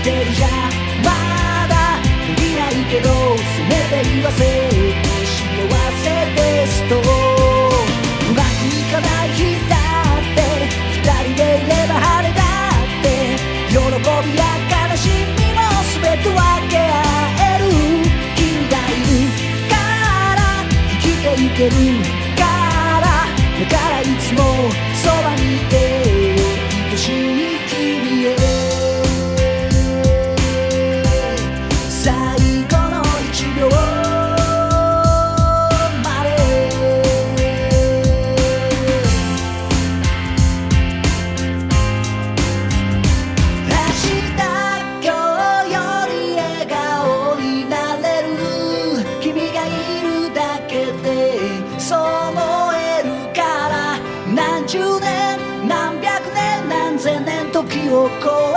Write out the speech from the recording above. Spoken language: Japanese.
してるじゃまだ足りないけどせめて言わせ幸せですとうまくいかない日だって二人でいれば晴れだって喜びや悲しみも全て分け合える君がいるから生きていけるからだからいつもそばにいてから